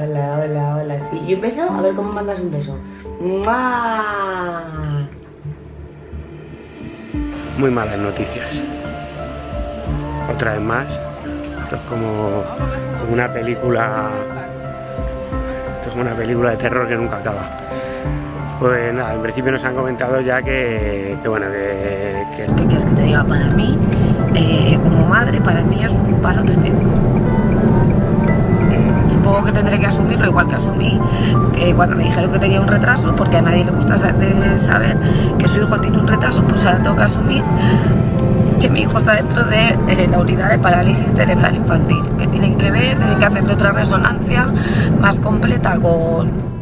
Hola, hola, hola. Sí. ¿Y un beso? A ver cómo mandas un beso. ¡Mua! Muy malas noticias. Otra vez más. Esto es como, como una película. Esto es como una película de terror que nunca acaba. Pues nada, en principio nos han comentado ya que, que bueno, que, que ¿Qué quieres que te diga? Para mí, eh, como madre, para mí es un palo tremendo. Mm, Supongo que tendré que asumirlo igual que asumí que cuando me dijeron que tenía un retraso, porque a nadie le gusta saber que su hijo tiene un retraso, pues ahora tengo que asumir que mi hijo está dentro de eh, la unidad de parálisis cerebral infantil, que tienen que ver, tienen que hacerle otra resonancia más completa con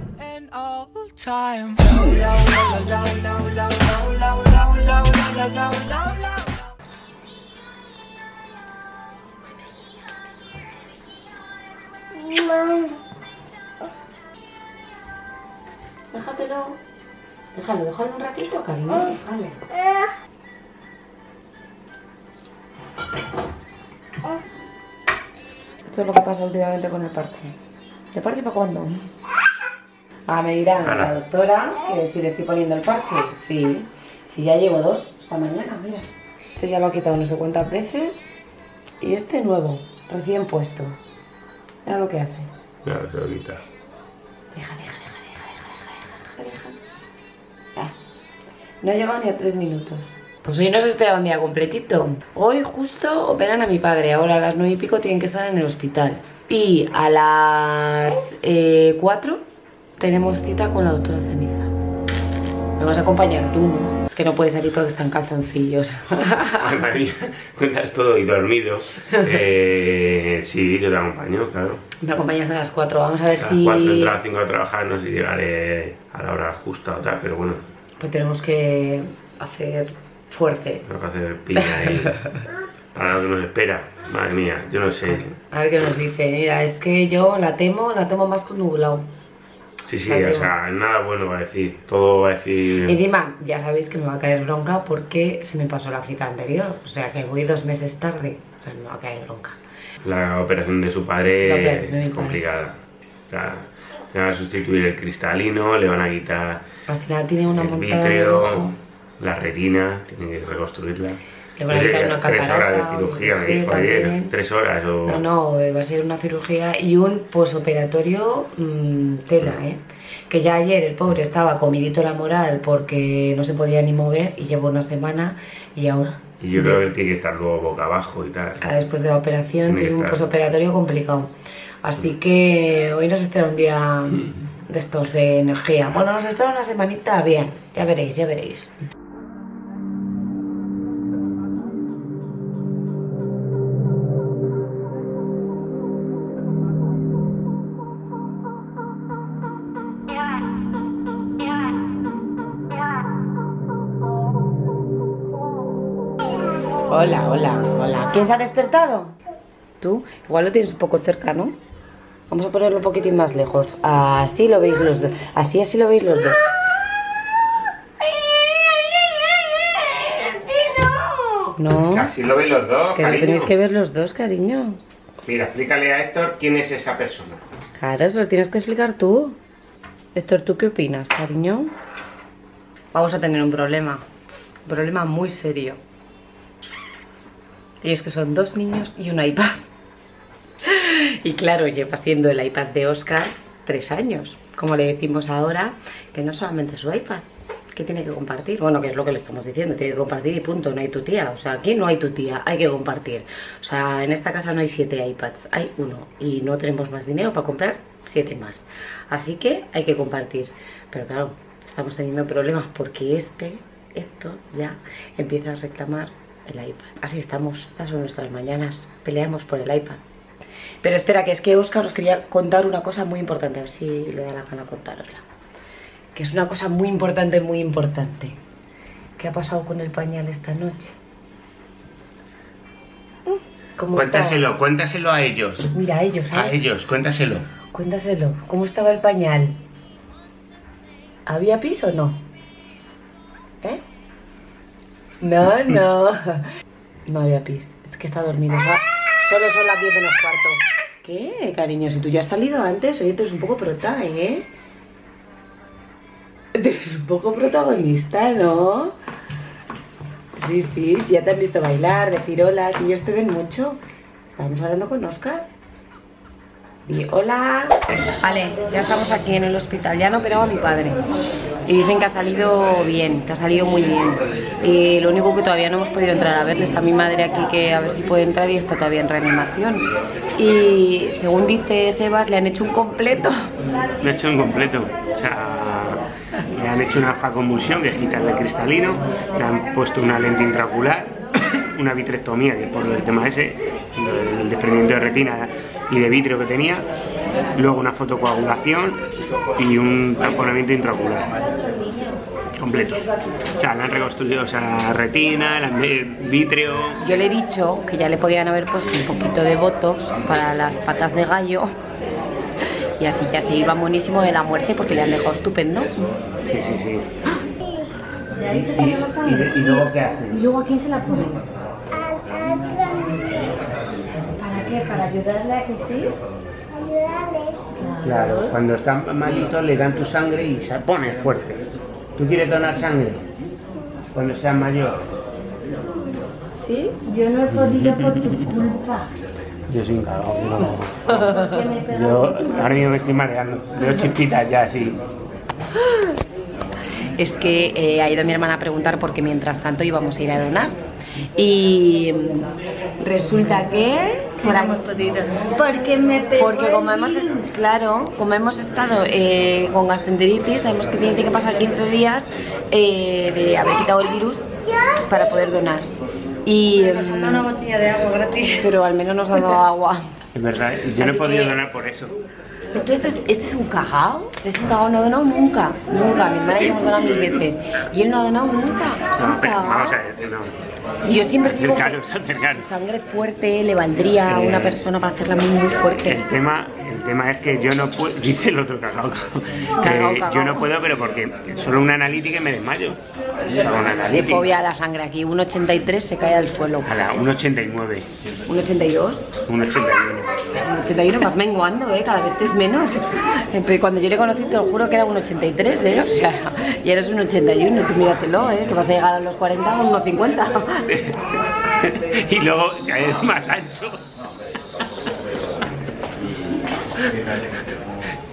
Déjatelo. Déjalo, déjalo un ratito, cariño. Déjalo. Esto es lo que pasa últimamente con el parche. ¿El parche para cuándo? Ah, me dirán Ahora. la doctora que si le estoy poniendo el parche. Sí. Si ya llevo dos esta mañana, mira. Este ya lo ha quitado no sé cuántas veces. Y este nuevo, recién puesto. Mira lo que hace. No, se lo quita. Deja, deja, deja, deja, deja, deja, deja, deja. Ah, no ha llegado ni a tres minutos. Pues hoy nos espera un día completito. Hoy justo operan a mi padre. Ahora a las nueve y pico tienen que estar en el hospital. Y a las eh, cuatro tenemos cita con la doctora Ceniza. Me vas a acompañar tú, ¿no? Que no puedes salir porque están calzoncillos. Ay, madre mía, cuentas todo y dormido. Eh, sí, yo te acompaño, claro. Me acompañas a las cuatro. Vamos a ver A las si... 4 entro a las 5 a trabajar, no sé si llegaré a la hora justa o tal, pero bueno, Pues tenemos que hacer fuerte. tengo que hacer piña ahí para lo que nos espera. Madre mía, yo no sé. A ver qué nos dice. Mira, es que yo la temo, la temo más con nublado. Sí, sí, o sea, nada bueno va a decir. Todo va a decir. Y encima, ya sabéis que me va a caer bronca porque se me pasó la cita anterior. O sea, que voy dos meses tarde. O sea, me va a caer bronca. La operación de su de padre padre. complicada. O sea, le van a sustituir el cristalino, le van a quitar Al final tiene una el ojo. la retina, tienen que reconstruirla. Le van a quitar una Tres horas catarata, de cirugía, me dijo ayer. Tres horas o. No, no, eh, va a ser una cirugía y un posoperatorio mm, tela, ¿eh? Que ya ayer el pobre estaba comidito la moral porque no se podía ni mover y llevo una semana y ahora Y yo creo que tiene que estar luego boca abajo y tal. Ah, después de la operación Tiene tiene un posoperatorio complicado. Así que hoy nos espera un día de estos de energía. Bueno, nos espera una semanita bien. Ya veréis, ya veréis. ¿Quién se ha despertado? Tú. Igual lo tienes un poco cerca, ¿no? Vamos a ponerlo un poquitín más lejos. Así lo veis los dos. Así, así lo veis los dos. No. Así lo ven los dos. Es que lo cariño. tenéis que ver los dos, cariño. Mira, explícale a Héctor quién es esa persona. Claro, eso lo tienes que explicar tú. Héctor, ¿tú qué opinas, cariño? Vamos a tener un problema. Un problema muy serio. Y es que son dos niños y un iPad. Y claro, lleva siendo el iPad de Oscar tres años. Como le decimos ahora, que no solamente es su iPad, que tiene que compartir. Bueno, que es lo que le estamos diciendo, tiene que compartir y punto, no hay tu tía. O sea, aquí no hay tu tía, hay que compartir. O sea, en esta casa no hay siete iPads, hay uno. Y no tenemos más dinero para comprar siete más. Así que hay que compartir. Pero claro, estamos teniendo problemas porque este, esto ya empieza a reclamar el iPad. Así estamos, estas son nuestras mañanas, peleamos por el iPad. Pero espera, que es que Oscar os quería contar una cosa muy importante, a ver si le da la gana contárosla. Que es una cosa muy importante, muy importante. ¿Qué ha pasado con el pañal esta noche? ¿Cómo Cuéntaselo, estaba? cuéntaselo a ellos. Mira, a ellos, ¿eh? A ellos, cuéntaselo. Cuéntaselo, ¿cómo estaba el pañal? ¿Había pis o no? No, no. No había pis. Es que está dormido. ¿no? Solo son las 10 menos cuarto. ¿Qué, cariño? Si tú ya has salido antes, oye, tú eres un poco prota, ¿eh? Tú eres un poco protagonista, ¿no? Sí, sí, sí, ya te han visto bailar, decir hola, si ellos te ven mucho. Estábamos hablando con Oscar. Y hola. Vale, ya estamos aquí en el hospital. Ya no operaba a mi padre. Y dicen que ha salido bien, que ha salido muy bien. Y lo único que todavía no hemos podido entrar a verle está mi madre aquí que a ver si puede entrar y está todavía en reanimación. Y según dice Sebas, le han hecho un completo. Le he hecho un completo. O sea, le han hecho una faconvulsión, que es quitarle cristalino, le han puesto una lente intraocular, una vitrectomía, que por el tema ese, el desprendimiento de retina y de vitrio que tenía, luego una fotocoagulación y un tamponamiento intraocular. Completo. O sea, le han reconstruido o sea, retina, de- vitrio. Yo le he dicho que ya le podían haber puesto un poquito de botox para las patas de gallo. Y así ya se iba buenísimo de la muerte porque le han dejado estupendo. Sí, sí, sí. La y luego qué hacen? ¿Y luego a quién se la ponen? ¿Para qué? ¿Para ayudarle a que sí? Claro, cuando están malitos le dan tu sangre y se pone fuerte. ¿Tú quieres donar sangre? Cuando seas mayor. ¿Sí? Yo no he podido por tu culpa. Yo soy un cagao, yo no. Yo ahora mismo me estoy mareando. Veo chispitas ya así. Es que eh, ha ido mi hermana a preguntar porque mientras tanto íbamos a ir a donar. Y resulta que por aquí- hemos podido. Porque me Porque como hemos, claro, como hemos estado eh, con gastroenteritis, sabemos que tiene que pasar 15 días eh, de haber quitado el virus para poder donar. Y, Nos han mm, dado una botella de agua gratis. pero al menos nos ha dado agua. Es verdad, yo no he Así podido que- donar por eso. Entonces, este, es- este es un cagao. Este es un cagao, no ha donado nunca. Nunca. Mi hermana y yo hemos donado mil veces. Y él no ha donado nunca. Es un No, pero vamos a cagao. ver, no. Y yo siempre digo que Cercano, cercano. su sangre fuerte le valdría a una Eh, persona para hacerla muy, muy fuerte. El tema, tema es que yo no puedo, dice el otro cagao, yo no puedo, pero porque solo una analítica y me desmayo. O Le analítica. fobia a la sangre aquí. Un 83 se cae al suelo. A la 1,89, Un 82. 1,81. Un 81 más menguando, ¿eh? Cada vez es menos. Pero Cuando yo le conocí, te lo juro que era un 83, ¿eh? O sea, y eres un 81, tú míratelo, ¿eh? Que vas a llegar a los 40 a unos 50. y luego caes más ancho.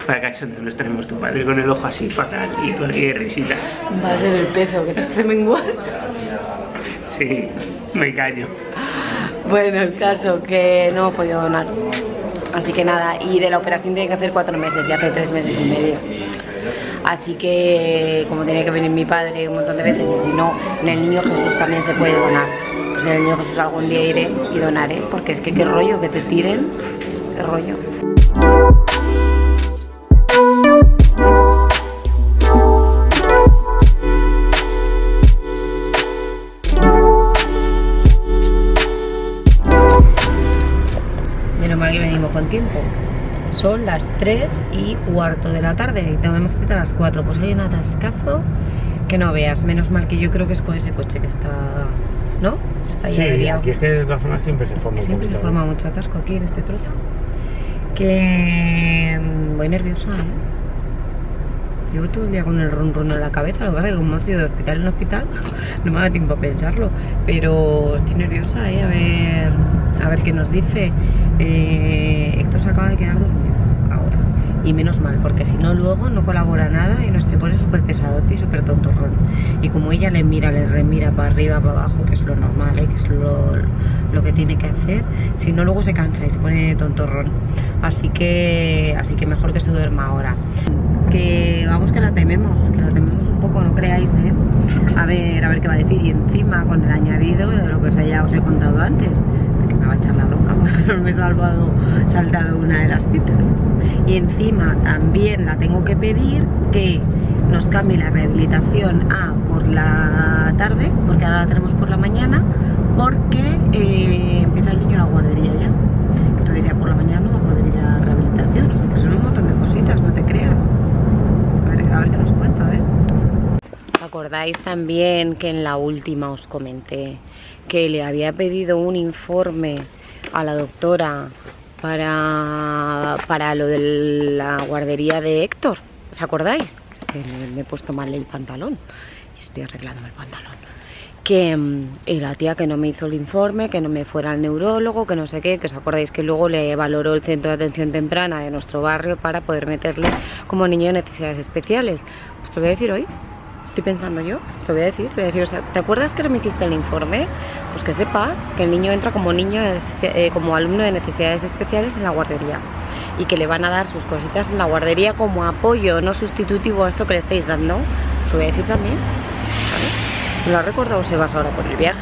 Para cachondeo nos tenemos tu padre con el ojo así fatal y tú aquí de risita. Va a ser el peso que te hace menguar. Sí, me callo. Bueno, el caso que no hemos podido donar. Así que nada, y de la operación tiene que hacer cuatro meses y hace tres meses y medio. Así que como tiene que venir mi padre un montón de veces y si no, en el niño Jesús también se puede donar. Pues en el niño Jesús algún día iré y donaré, porque es que qué rollo que te tiren, qué rollo. Que con tiempo. Son las 3 y cuarto de la tarde y tenemos cita a las 4. Pues hay un atascazo que no veas. Menos mal que yo creo que es por ese coche que está. ¿No? Está ahí Sí, averiado. aquí es que de todas formas siempre se forma un Siempre se forma mucho atasco aquí en este trozo. Que mm, voy nerviosa, ¿eh? Llevo todo el día con el run run en la cabeza, lo que pasa es que como hemos ido de hospital en hospital, no me da tiempo a pensarlo. Pero estoy nerviosa, ¿eh? A ver, a ver qué nos dice. Eh, Héctor se acaba de quedar dormido ahora. Y menos mal, porque si no luego no colabora nada y nos se pone súper pesadote y súper tontorrón. Y como ella le mira, le remira para arriba, para abajo, que es lo normal, ¿eh? que es lo, lo que tiene que hacer, si no luego se cansa y se pone tontorrón. Así que, así que mejor que se duerma ahora. Que vamos que la tememos, que la tememos un poco, no creáis, ¿eh? A ver, a ver qué va a decir. Y encima con el añadido de lo que os, ya os he contado antes, me va a echar la bronca me he salvado, saltado una de las citas. Y encima también la tengo que pedir que nos cambie la rehabilitación a por la tarde, porque ahora la tenemos por la mañana, porque eh, empieza el niño la guardería ya. Entonces ya por la mañana no va a poder ir a rehabilitación, así que son un montón de cositas, no te creas. A ver, a ver qué nos cuenta, a ver. ¿Acordáis también que en la última os comenté que le había pedido un informe a la doctora para, para lo de la guardería de Héctor. ¿Os acordáis? Que me, he puesto mal el pantalón y estoy arreglándome el pantalón. Que mm, y la tía que no me hizo el informe, que no me fuera al neurólogo, que no sé qué, que os acordáis que luego le valoró el centro de atención temprana de nuestro barrio para poder meterle como niño de necesidades especiales. Pues te lo voy a decir hoy. Estoy pensando yo, se voy a decir, voy a decir, o sea, ¿te acuerdas que no me hiciste el informe? Pues que sepas que el niño entra como niño, eh, como alumno de necesidades especiales en la guardería y que le van a dar sus cositas en la guardería como apoyo, no sustitutivo a esto que le estáis dando. Os lo voy a decir también, ¿sabes? ¿Me lo ha recordado Sebas ahora por el viaje?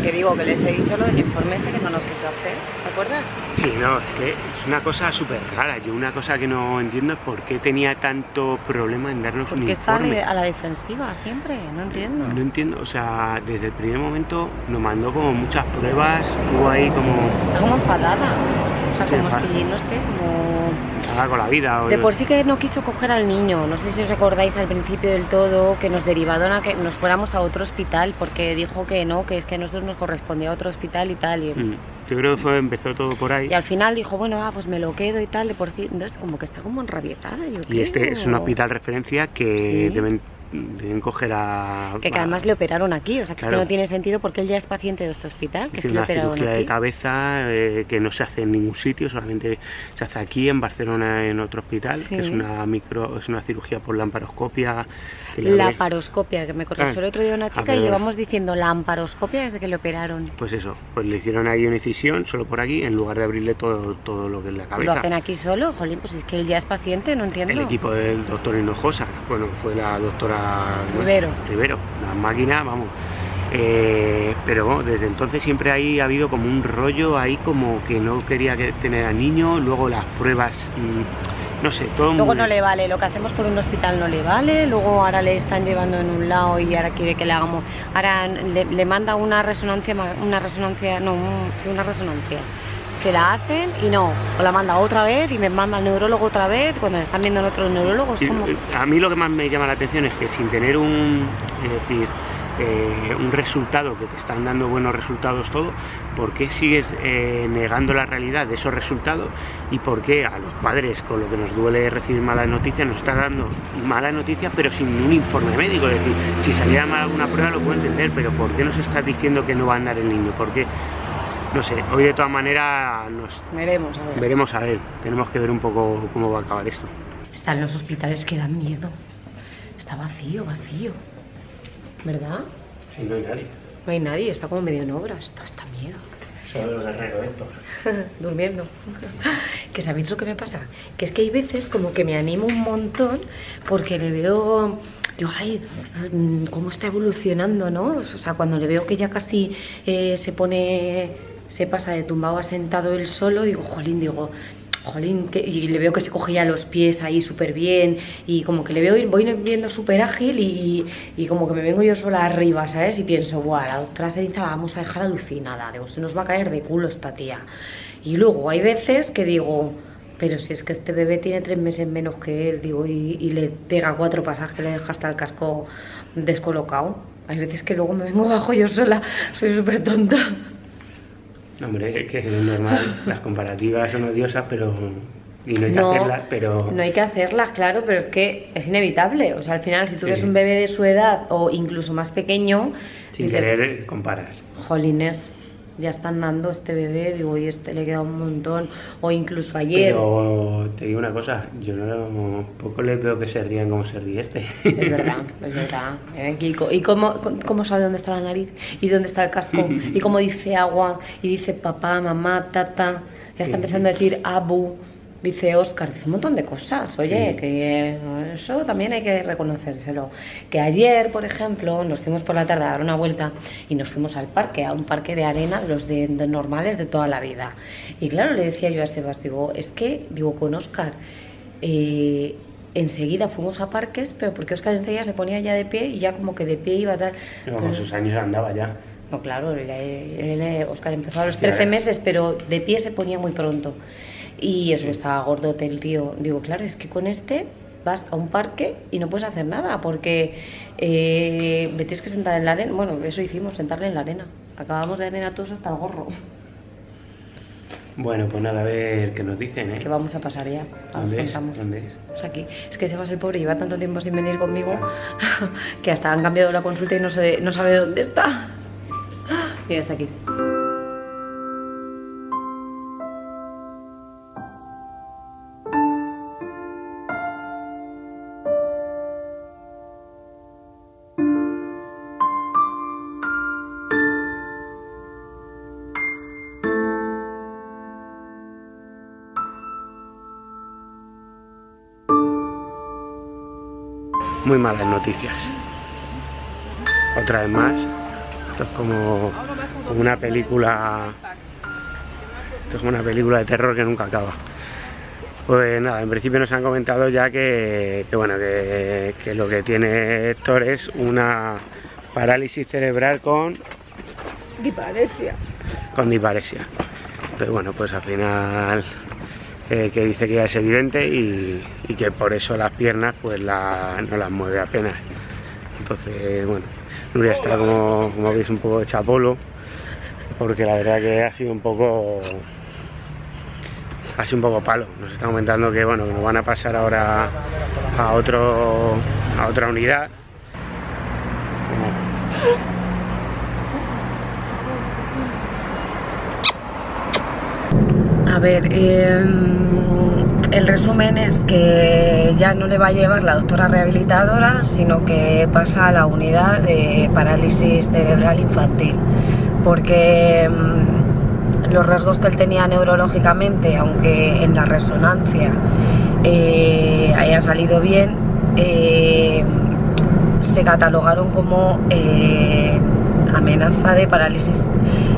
Que digo, que les he dicho lo del informe ese que no nos quiso hacer, ¿te acuerdas? Sí, no, es que es una cosa súper rara. Yo una cosa que no entiendo es por qué tenía tanto problema en darnos un informe. la- a la defensiva siempre, no entiendo. No entiendo, o sea, desde el primer momento nos mandó como muchas pruebas, hubo ahí como Está como enfadada. O sea, Sí, como enfadada. si, no sé, como... enfadada con la vida. o De por sí que no quiso coger al niño. No sé si os acordáis al principio del todo que nos derivaron a que nos fuéramos a otro hospital porque dijo que no, que es que a nosotros nos correspondía a otro hospital y tal. Y, Mm, Yo creo que fue, empezó todo por ahí. y al final dijo, bueno, ah, pues me lo quedo y tal, de por sí. Entonces, como que está como enrabietada, yo Y este es un hospital referencia que Sí. deben, deben coger a... Que, que a- además le operaron aquí, o sea que es Claro. que no tiene sentido porque él ya es paciente de este hospital, que es que Tiene le una operaron cirugía de aquí. cabeza eh, que no se hace en ningún sitio, solamente se hace aquí en Barcelona en otro hospital, que es Sí. una micro, es una cirugía por lamparoscopia. que La abre- paroscopia, que me corrigió Claro. el otro día una chica y llevamos diciendo la amparoscopia desde que le operaron. Pues eso, pues le hicieron ahí una incisión solo por aquí, en lugar de abrirle todo, todo lo que es la ¿Lo cabeza. hacen aquí solo? Jolín, pues es que él ya es paciente, no entiendo. El equipo del doctor Hinojosa, bueno, fue la doctora Rivero. Rivero, la máquina, vamos. Eh, pero bueno, desde entonces siempre ahí ha habido como un rollo ahí como que no quería que tener al niño, luego las pruebas, mm, no sé, todo Luego muy- no le vale, lo que hacemos por un hospital no le vale, luego ahora le están llevando en un lado y ahora quiere que le hagamos, ahora le, le manda una resonancia, una resonancia, no, una resonancia. Se la hacen y no, o la manda otra vez y me manda al neurólogo otra vez, cuando le están viendo en otro neurólogo, es Y, como... eh, A mí lo que más me llama la atención es que sin tener un, es decir, eh, un resultado, que te están dando buenos resultados todo, ¿por qué sigues eh, negando la realidad de esos resultados? ¿Y por qué a los padres, con lo que nos duele recibir malas noticias, nos están dando malas noticias pero sin un informe médico? Es decir, si saliera mal alguna prueba lo puedo entender, pero ¿por qué nos estás diciendo que no va a andar el niño? ¿Por qué? No sé, hoy de todas maneras nos Veremos, a ver. veremos a ver, tenemos que ver un poco cómo va a acabar esto. Están los hospitales que dan miedo. Está vacío, vacío. ¿Verdad? Si no hay nadie. No hay nadie, está como medio en obras, está hasta miedo. Solo los Héctor. durmiendo. Que sabéis lo que me pasa, que es que hay veces como que me animo un montón porque le veo, digo, ay, mm, cómo está evolucionando, ¿no? O sea, cuando le veo que ya casi eh, se pone, se pasa de tumbado a sentado él solo, digo, jolín, digo, jolín, que, y le veo que se cogía los pies ahí súper bien y como que le veo, voy viendo súper ágil y, y como que me vengo yo sola arriba, ¿sabes? Y pienso, buah, la doctora Ceniza la vamos a dejar alucinada, digo, se nos va a caer de culo esta tía. Y luego hay veces que digo, pero si es que este bebé tiene tres meses menos que él, digo, y, le pega cuatro pasajes le deja hasta el casco descolocado. Hay veces que luego me vengo abajo yo sola, soy súper tonta. No, hombre, que es normal, las comparativas son odiosas, pero. Y no hay que No, hacerlas, pero. No hay que hacerlas, claro, pero es que es inevitable. O sea, al final, si tú Sí. ves un bebé de su edad o incluso más pequeño, sin dices, querer comparar. jolines, ya están dando este bebé, digo, y este le queda un montón. O incluso ayer, Pero te digo una cosa, yo no. Poco les veo que se rían como se ríe este. Es verdad, es verdad. Eh, ¿Y, cómo, cómo sabe dónde está la nariz? ¿Y dónde está el casco? ¿Y cómo dice agua? Y dice papá, mamá, tata. Ya está empezando a decir abu. Dice Oscar, dice un montón de cosas. Oye, Sí. que eh, eso también hay que reconocérselo. Que ayer, por ejemplo, nos fuimos por la tarde a dar una vuelta y nos fuimos al parque, a un parque de arena, los de, de normales de toda la vida. Y claro, le decía yo a Sebas, digo, es que, digo, con Oscar, eh, enseguida fuimos a parques, pero porque Oscar enseguida se ponía ya de pie y ya como que de pie iba a dar... Pero con sus años andaba ya. No, claro, Oscar empezó a los Sí, 13 a ver. meses, pero de pie se ponía muy pronto. Y eso, estaba gordote el tío. Digo, claro, es que con este vas a un parque y no puedes hacer nada, porque eh, me tienes que sentar en la arena. Bueno, eso hicimos, sentarle en la arena. Acabamos de arena todos hasta el gorro. Bueno, pues nada, a ver qué nos dicen, ¿eh? Que vamos a pasar ya. ¿Dónde es? ¿Dónde es? Es aquí. Es que Sebas el pobre lleva tanto tiempo sin venir conmigo que hasta han cambiado la consulta y no, sé, no sabe dónde está. Mira, está aquí. Muy malas noticias. Otra vez más. Esto es como, como una película. Esto es como una película de terror que nunca acaba. Pues nada, en principio nos han comentado ya que, que bueno, que, que lo que tiene Héctor es una parálisis cerebral con Diparesia. con disparesia. Entonces, bueno, pues al final eh, que dice que ya es evidente y, que por eso las piernas pues la- no las mueve apenas. Entonces, bueno, Nuria está como, como veis un poco hecha polo porque la verdad que ha sido un poco ha sido un poco palo. Nos está comentando que bueno, que nos van a pasar ahora a otro a otra unidad. A ver, eh, el resumen es que ya no le va a llevar la doctora rehabilitadora, sino que pasa a la unidad de parálisis cerebral infantil, porque mm, los rasgos que él tenía neurológicamente, aunque en la resonancia eh, haya salido bien, eh, se catalogaron como eh, amenaza de parálisis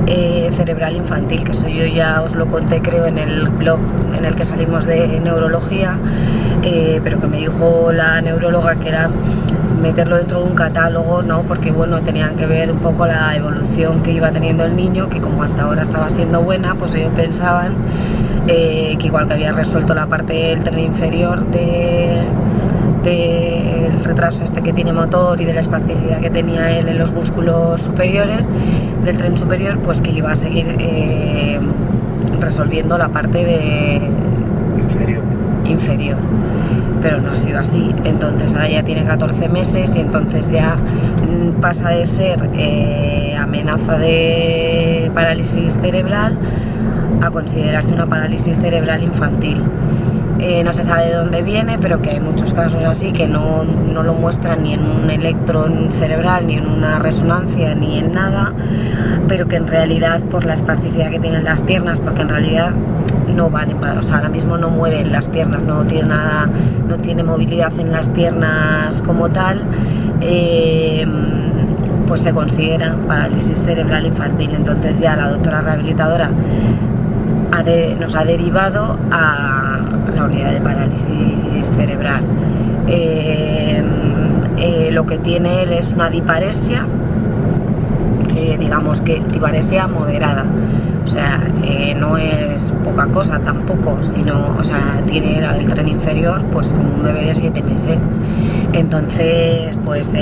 eh, cerebral infantil, que eso yo ya os lo conté creo en el blog en el que salimos de neurología, eh, pero que me dijo la neuróloga que era meterlo dentro de un catálogo, ¿no? porque bueno, tenían que ver un poco la evolución que iba teniendo el niño, que como hasta ahora estaba siendo buena, pues ellos pensaban eh, que igual que había resuelto la parte del tren inferior de del retraso este que tiene motor y de la espasticidad que tenía él en los músculos superiores del tren superior, pues que iba a seguir eh, resolviendo la parte de inferior. inferior. Pero no ha sido así. Entonces ahora ya tiene 14 meses y entonces ya mm, pasa de ser eh, amenaza de parálisis cerebral a considerarse una parálisis cerebral infantil. Eh, no se sabe de dónde viene, pero que hay muchos casos así que no, no lo muestran ni en un electron cerebral, ni en una resonancia, ni en nada, pero que en realidad por la espasticidad que tienen las piernas, porque en realidad no valen para, o sea, ahora mismo no mueven las piernas, no tiene nada, no tiene movilidad en las piernas como tal, eh, pues se considera parálisis cerebral infantil. Entonces ya la doctora rehabilitadora nos ha derivado a unidad de parálisis cerebral. Eh, eh, lo que tiene él es una diparesia, que digamos que diparesia moderada. O sea, eh, no es poca cosa tampoco, sino, o sea, tiene el tren inferior pues como un bebé de 7 meses. Entonces, pues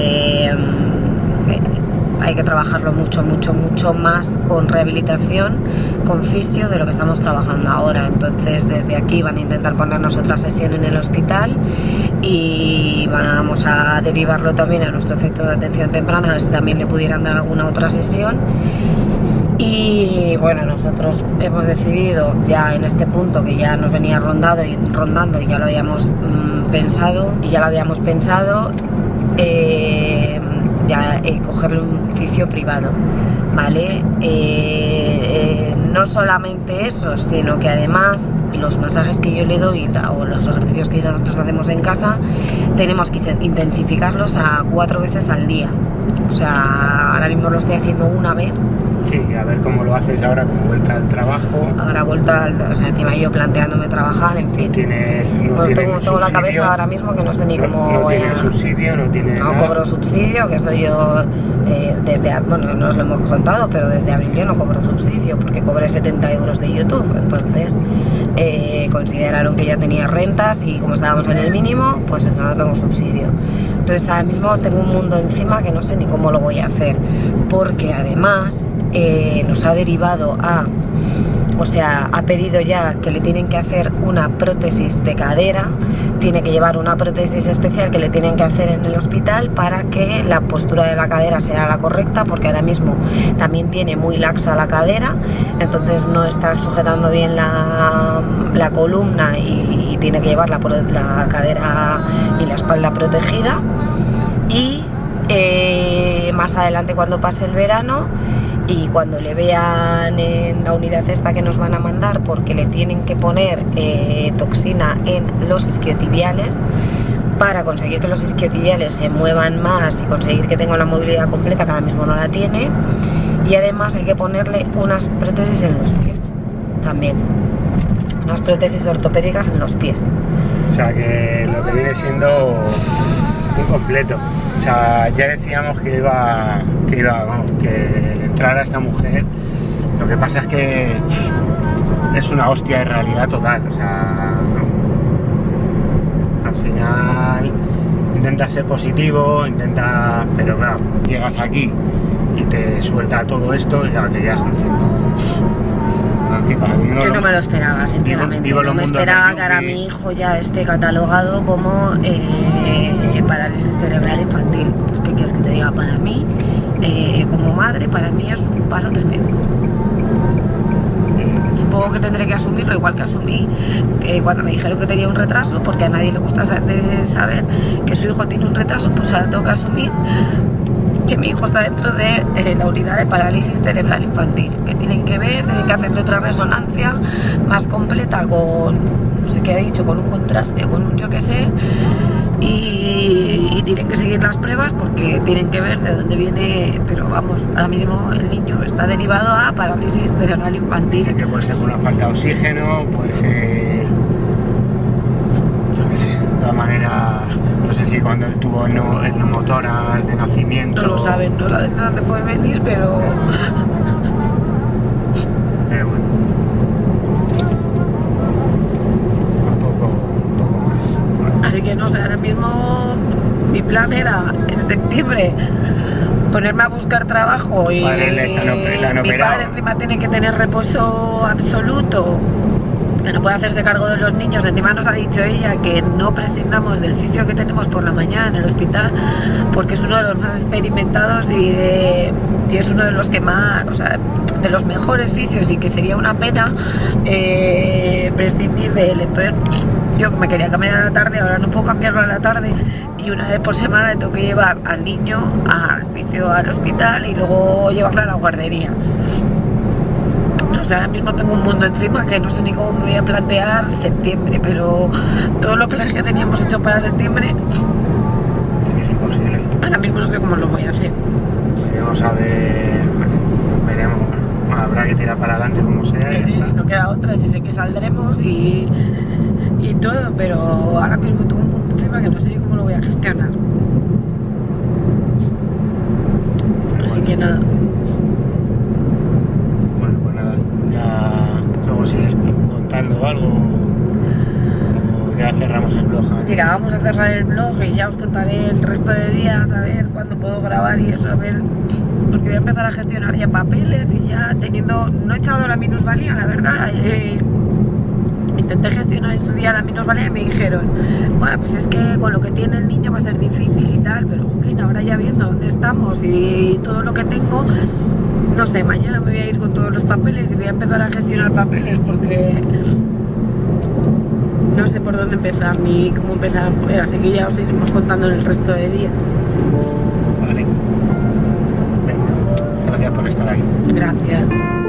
eh, eh, hay que trabajarlo mucho, mucho, mucho más con rehabilitación, con fisio de lo que estamos trabajando ahora. Entonces, desde aquí van a intentar ponernos otra sesión en el hospital y vamos a derivarlo también a nuestro centro de atención temprana, a ver si también le pudieran dar alguna otra sesión. Y bueno, nosotros hemos decidido ya en este punto que ya nos venía rondado y rondando y ya lo habíamos mm, pensado y ya lo habíamos pensado eh, ya eh, cogerle un fisio privado, ¿vale? Eh, eh, no solamente eso, sino que además los masajes que yo le doy o los ejercicios que nosotros hacemos en casa tenemos que intensificarlos a cuatro veces al día. O sea, ahora mismo lo estoy haciendo una vez Sí, a ver cómo lo haces ahora con vuelta al trabajo. ahora vuelta, al- o sea, encima yo planteándome trabajar, en fin. Tienes, no Pues tengo, tengo la cabeza ahora mismo que no sé ni no- cómo No, voy a- subsidio, no tienes No nada. cobro subsidio, que soy yo eh, desde, bueno, no os lo hemos contado, pero desde abril yo no cobro subsidio porque cobré 70 euros de YouTube. Entonces eh, consideraron que ya tenía rentas y como estábamos en el mínimo, pues eso no tengo subsidio. Entonces ahora mismo tengo un mundo encima que no sé ni cómo lo voy a hacer, porque además eh, nos ha derivado a o sea, ha pedido ya que le tienen que hacer una prótesis de cadera, tiene que llevar una prótesis especial que le tienen que hacer en el hospital para que la postura de la cadera sea la correcta, porque ahora mismo también tiene muy laxa la cadera, entonces no está sujetando bien la, columna y, y tiene que llevar la, la cadera y la espalda protegida. Y eh, más adelante cuando pase el verano y cuando le vean en la unidad esta que nos van a mandar porque le tienen que poner eh, toxina en los isquiotibiales para conseguir que los isquiotibiales se muevan más y conseguir que tenga una movilidad completa que ahora mismo no la tiene y además hay que ponerle unas prótesis en los pies también unas prótesis ortopédicas en los pies O sea que lo que viene siendo un completo. O sea, ya decíamos que iba, que iba, vamos, que entrar a esta mujer. Lo que pasa es que es una hostia de realidad total. O sea, al final intenta ser positivo, intenta, pero claro, llegas aquí y te suelta todo esto y claro, te llegas diciendo. "Aquí para mí Yo no me lo esperaba, sinceramente. vivo no me esperaba que ahora mi hijo ya esté catalogado como eh, parálisis cerebral infantil. Pues, ¿Qué quieres que te diga? Para mí, eh, como madre, para mí es un palo tremendo. Supongo que tendré que asumirlo, igual que asumí cuando me dijeron que tenía un retraso, porque a nadie le gusta saber que su hijo tiene un retraso, pues ahora tengo que asumir que mi hijo está dentro de eh, la unidad de parálisis cerebral infantil, que tienen que ver, tienen que hacerle otra resonancia más completa con, no sé qué ha dicho, con un contraste, con un yo que sé, y, tienen que seguir las pruebas porque tienen que ver de dónde viene, pero vamos, ahora mismo el niño está derivado a parálisis cerebral infantil. que puede ser una falta de oxígeno, puede ser. No sé si cuando él tuvo el, neu- el neumotórax de nacimiento. No lo saben, no saben de dónde puede venir, pero Pero bueno. Un poco, un poco más. Así que no sé, ahora mismo mi plan era en septiembre ponerme a buscar trabajo y Padre, le están oper- le han mi padre encima tiene que tener reposo absoluto que no puede hacerse cargo de los niños. Encima nos ha dicho ella que no prescindamos del fisio que tenemos por la mañana en el hospital porque es uno de los más experimentados y, es uno de los que más o sea de los mejores fisios y que sería una pena eh, prescindir de él. Entonces yo me quería cambiar a la tarde ahora no puedo cambiarlo a la tarde y una vez por semana le tengo que llevar al niño al fisio al hospital y luego llevarlo a la guardería o sea, ahora mismo tengo un mundo encima que no sé ni cómo me voy a plantear septiembre, pero todos los planes que teníamos hechos para septiembre, es imposible. ahora mismo no sé cómo lo voy a hacer. Veremos a ver. veremos. Bueno, habrá que tirar para adelante como sea. y sí, si no queda otra, si sé que saldremos y, y todo, pero ahora mismo tengo un mundo encima que no sé ni cómo lo voy a gestionar. Así que nada. Bueno, pues nada, luego sigues contando algo ya cerramos el blog. aquí. Mira, vamos a cerrar el blog y ya os contaré el resto de días, a ver cuándo puedo grabar y eso, a ver, porque voy a empezar a gestionar ya papeles y ya teniendo, no he echado la minusvalía, la verdad, eh, intenté gestionar en su día la minusvalía y me dijeron, bueno, pues es que con lo que tiene el niño va a ser difícil y tal, pero jolín, ahora ya viendo dónde estamos y todo lo que tengo, no sé, mañana me voy a ir con todos los papeles y voy a empezar a gestionar papeles porque no sé por dónde empezar ni cómo empezar a mover, así que ya os iremos contando en el resto de días. Vale. Venga, gracias por estar ahí. Gracias.